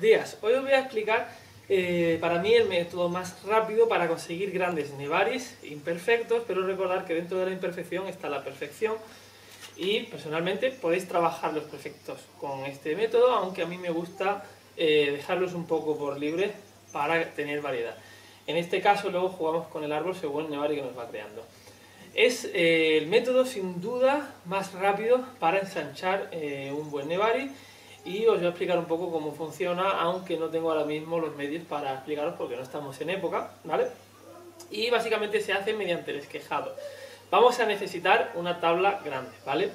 días. Hoy os voy a explicar eh, para mí el método más rápido para conseguir grandes nevaris imperfectos, pero recordar que dentro de la imperfección está la perfección y personalmente podéis trabajar los perfectos con este método, aunque a mí me gusta eh, dejarlos un poco por libre para tener variedad. En este caso luego jugamos con el árbol según el nevari que nos va creando. Es eh, el método sin duda más rápido para ensanchar un buen nevari y os voy a explicar un poco cómo funciona, aunque no tengo ahora mismo los medios para explicaros porque no estamos en época, ¿vale? Y básicamente se hace mediante el esquejado. Vamos a necesitar una tabla grande, ¿vale?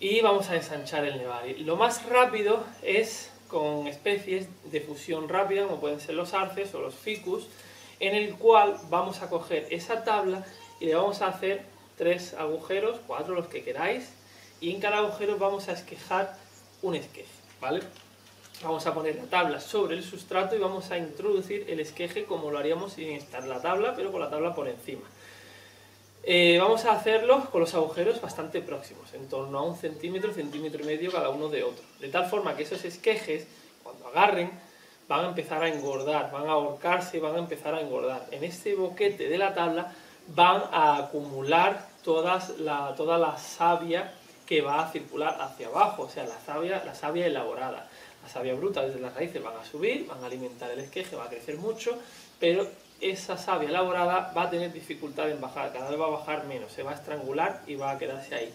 Y vamos a ensanchar el nevari. Lo más rápido es con especies de fusión rápida, como pueden ser los arces o los ficus, en el cual vamos a coger esa tabla y le vamos a hacer tres agujeros, cuatro los que queráis, y en cada agujero vamos a esquejar un esqueje, ¿vale? Vamos a poner la tabla sobre el sustrato y vamos a introducir el esqueje como lo haríamos sin estar la tabla, pero con la tabla por encima. Eh, vamos a hacerlo con los agujeros bastante próximos, en torno a un centímetro, centímetro y medio cada uno de otro. De tal forma que esos esquejes, cuando agarren, van a empezar a engordar, van a ahorcarse van a empezar a engordar. En este boquete de la tabla van a acumular todas la, toda la savia que va a circular hacia abajo, o sea, la savia, la savia elaborada. La savia bruta desde las raíces van a subir, van a alimentar el esqueje, va a crecer mucho, pero esa savia elaborada va a tener dificultad en bajar, cada vez va a bajar menos, se va a estrangular y va a quedarse ahí.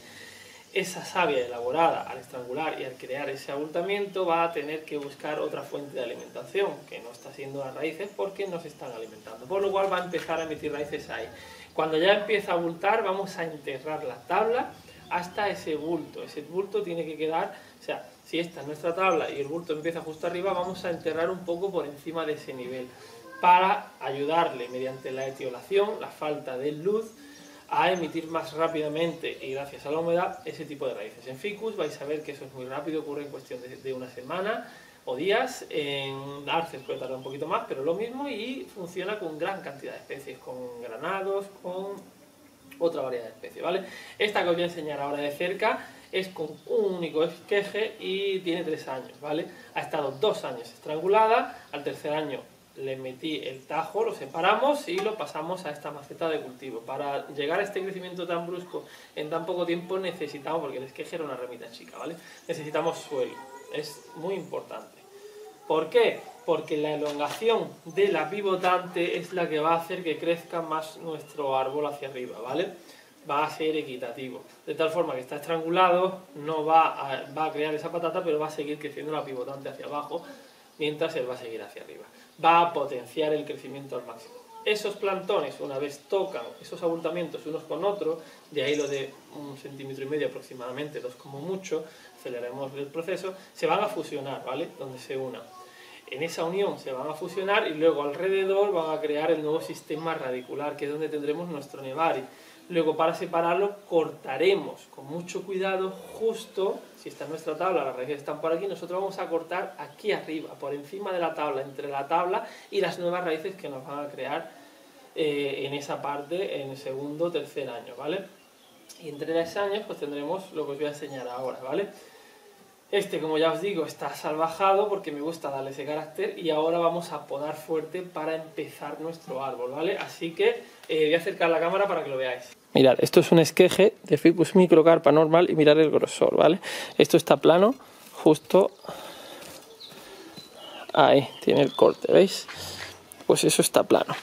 Esa savia elaborada al estrangular y al crear ese abultamiento va a tener que buscar otra fuente de alimentación, que no está siendo las raíces porque no se están alimentando, por lo cual va a empezar a emitir raíces ahí. Cuando ya empieza a abultar vamos a enterrar la tabla hasta ese bulto. Ese bulto tiene que quedar, o sea, si esta es nuestra tabla y el bulto empieza justo arriba, vamos a enterrar un poco por encima de ese nivel para ayudarle mediante la etiolación, la falta de luz, a emitir más rápidamente y gracias a la humedad ese tipo de raíces. En ficus vais a ver que eso es muy rápido, ocurre en cuestión de, una semana o días, en arces puede tardar un poquito más, pero lo mismo y funciona con gran cantidad de especies, con granados, con otra variedad de especies, ¿vale? Esta que os voy a enseñar ahora de cerca es con un único esqueje y tiene tres años, ¿vale? Ha estado dos años estrangulada, al tercer año le metí el tajo, lo separamos y lo pasamos a esta maceta de cultivo. Para llegar a este crecimiento tan brusco en tan poco tiempo necesitamos, porque el esqueje era una remita chica, ¿vale? Necesitamos suelo, es muy importante. ¿Por qué? Porque la elongación de la pivotante es la que va a hacer que crezca más nuestro árbol hacia arriba, ¿vale? Va a ser equitativo. De tal forma que está estrangulado, no va a, crear esa patata, pero va a seguir creciendo la pivotante hacia abajo, mientras él va a seguir hacia arriba. Va a potenciar el crecimiento al máximo. Esos plantones, una vez tocan esos abultamientos unos con otros, de ahí lo de un centímetro y medio aproximadamente, dos como mucho, aceleraremos el proceso, se van a fusionar, ¿vale? Donde se unan. En esa unión se van a fusionar y luego alrededor van a crear el nuevo sistema radicular, que es donde tendremos nuestro nevari. Luego para separarlo cortaremos con mucho cuidado justo, si está en nuestra tabla, las raíces están por aquí, nosotros vamos a cortar aquí arriba, por encima de la tabla, entre la tabla y las nuevas raíces que nos van a crear eh, en esa parte en el segundo o tercer año, ¿vale? Y entre tres años pues tendremos lo que os voy a enseñar ahora, ¿vale? Este, como ya os digo, está salvajado porque me gusta darle ese carácter y ahora vamos a podar fuerte para empezar nuestro árbol, ¿vale? Así que eh, voy a acercar la cámara para que lo veáis. Mirad, esto es un esqueje de Ficus microcarpa normal y mirad el grosor, ¿vale? Esto está plano, justo ahí, tiene el corte, ¿veis? Pues eso está plano.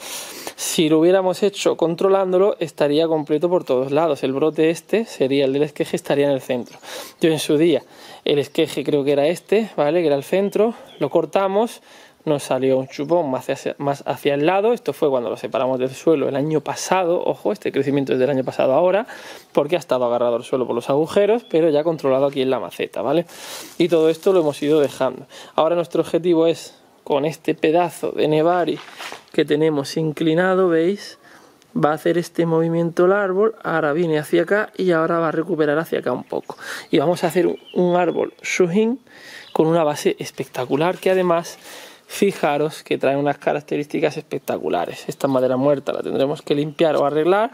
Si lo hubiéramos hecho controlándolo, estaría completo por todos lados. El brote este sería el del esqueje, estaría en el centro. Yo en su día el esqueje creo que era este, ¿vale? Que era el centro, lo cortamos, nos salió un chupón más hacia, el lado, esto fue cuando lo separamos del suelo el año pasado, ojo, este crecimiento es del año pasado ahora, porque ha estado agarrado al suelo por los agujeros, pero ya controlado aquí en la maceta, ¿vale? Y todo esto lo hemos ido dejando. Ahora nuestro objetivo es, con este pedazo de nevari que tenemos inclinado, ¿veis? va a hacer este movimiento el árbol, ahora viene hacia acá y ahora va a recuperar hacia acá un poco. Y vamos a hacer un árbol shuhin con una base espectacular que además fijaros que trae unas características espectaculares. Esta madera muerta la tendremos que limpiar o arreglar.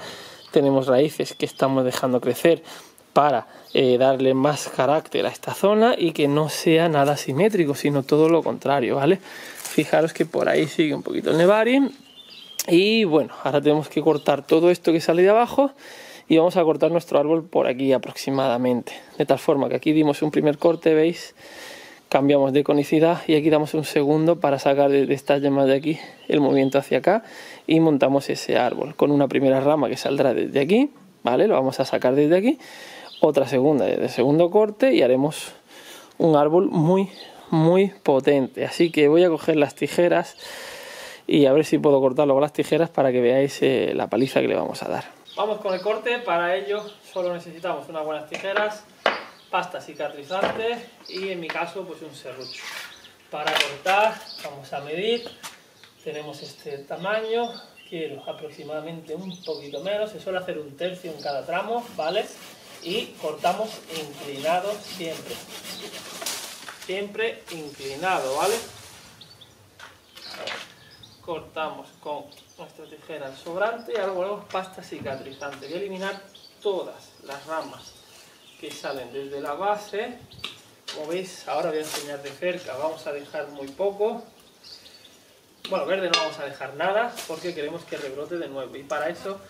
Tenemos raíces que estamos dejando crecer para eh, darle más carácter a esta zona y que no sea nada simétrico, sino todo lo contrario, ¿vale? Fijaros que por ahí sigue un poquito el nevarin y bueno, ahora tenemos que cortar todo esto que sale de abajo y vamos a cortar nuestro árbol por aquí aproximadamente, de tal forma que aquí dimos un primer corte, ¿veis? cambiamos de conicidad y aquí damos un segundo para sacar de estas yemas de aquí el movimiento hacia acá y montamos ese árbol con una primera rama que saldrá desde aquí, ¿vale? Lo vamos a sacar desde aquí, otra segunda el segundo corte y haremos un árbol muy, muy potente. Así que voy a coger las tijeras y a ver si puedo cortarlo con las tijeras para que veáis eh, la paliza que le vamos a dar. Vamos con el corte, para ello solo necesitamos unas buenas tijeras pasta cicatrizante y en mi caso pues un serrucho. Para cortar vamos a medir, tenemos este tamaño, quiero aproximadamente un poquito menos, se suele hacer un tercio en cada tramo, ¿vale? Y cortamos inclinado siempre, siempre inclinado, ¿vale? Cortamos con nuestra tijera el sobrante y ahora volvemos pasta cicatrizante. Voy a eliminar todas las ramas que salen desde la base. Como veis, ahora voy a enseñar de cerca, vamos a dejar muy poco. Bueno, verde no vamos a dejar nada porque queremos que rebrote de nuevo. Y para eso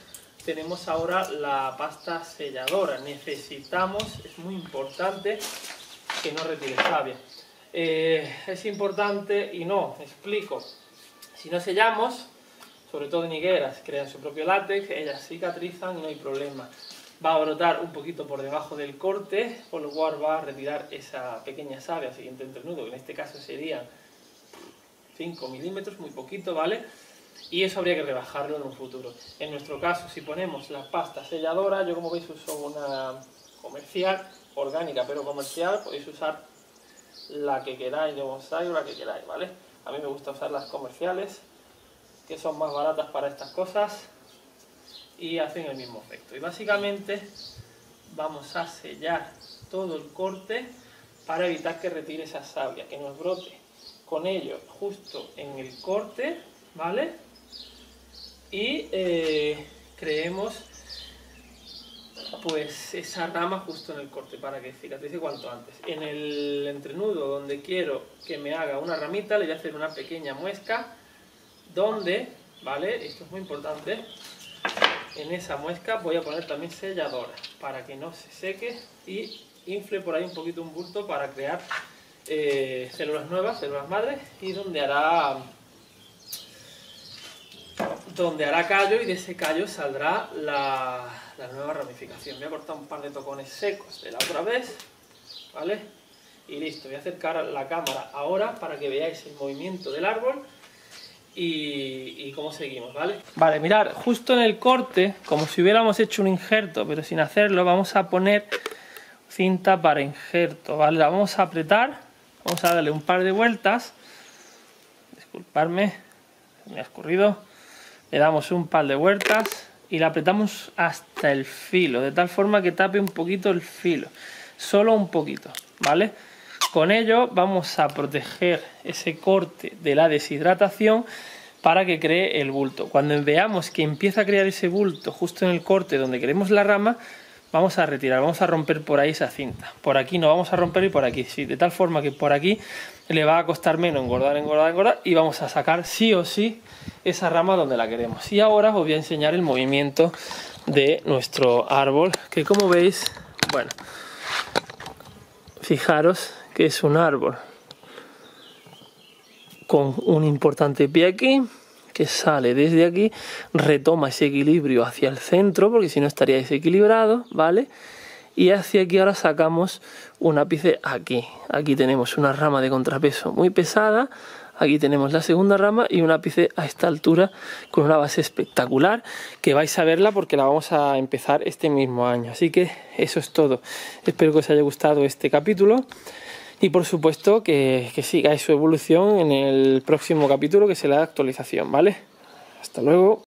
tenemos ahora la pasta selladora. Necesitamos, es muy importante, que no retire savia. Eh, es importante y no, explico. Si no sellamos, sobre todo en higueras, crean su propio látex, ellas cicatrizan y no hay problema va a brotar un poquito por debajo del corte, por lo cual va a retirar esa pequeña savia siguiente entrenudo, que en este caso serían 5 milímetros, muy poquito, ¿vale? Y eso habría que rebajarlo en un futuro. En nuestro caso, si ponemos la pasta selladora, yo como veis uso una comercial, orgánica pero comercial, podéis usar la que queráis de bonsai o la que queráis, ¿vale? A mí me gusta usar las comerciales, que son más baratas para estas cosas y hacen el mismo efecto. Y básicamente vamos a sellar todo el corte para evitar que retire esa savia, que nos brote con ello justo en el corte, ¿vale? Y eh, creemos pues esa rama justo en el corte para que cicatrice cuanto antes. En el entrenudo donde quiero que me haga una ramita le voy a hacer una pequeña muesca donde, ¿vale? Esto es muy importante, en esa muesca voy a poner también selladora para que no se seque y infle por ahí un poquito un bulto para crear eh, células nuevas, células madres y donde hará donde hará callo y de ese callo saldrá la, nueva ramificación. Voy a cortar un par de tocones secos de la otra vez, ¿vale? Y listo, voy a acercar la cámara ahora para que veáis el movimiento del árbol y, cómo seguimos, ¿vale? Vale, mirar, justo en el corte, como si hubiéramos hecho un injerto, pero sin hacerlo, vamos a poner cinta para injerto, ¿vale? La vamos a apretar, vamos a darle un par de vueltas, disculparme, me ha escurrido, le damos un par de vueltas y la apretamos hasta el filo, de tal forma que tape un poquito el filo, solo un poquito, ¿vale? Con ello vamos a proteger ese corte de la deshidratación para que cree el bulto. Cuando veamos que empieza a crear ese bulto justo en el corte donde queremos la rama, vamos a retirar, vamos a romper por ahí esa cinta. Por aquí no vamos a romper y por aquí sí, de tal forma que por aquí le va a costar menos engordar, engordar, engordar y vamos a sacar sí o sí esa rama donde la queremos. Y ahora os voy a enseñar el movimiento de nuestro árbol, que como veis, bueno, fijaros que es un árbol con un importante pie aquí que sale desde aquí, retoma ese equilibrio hacia el centro, porque si no estaría desequilibrado, ¿vale? Y hacia aquí ahora sacamos un ápice aquí. Aquí tenemos una rama de contrapeso muy pesada, aquí tenemos la segunda rama y un ápice a esta altura con una base espectacular, que vais a verla porque la vamos a empezar este mismo año. Así que eso es todo. Espero que os haya gustado este capítulo y por supuesto que, siga su evolución en el próximo capítulo que será la actualización, ¿vale? Hasta luego.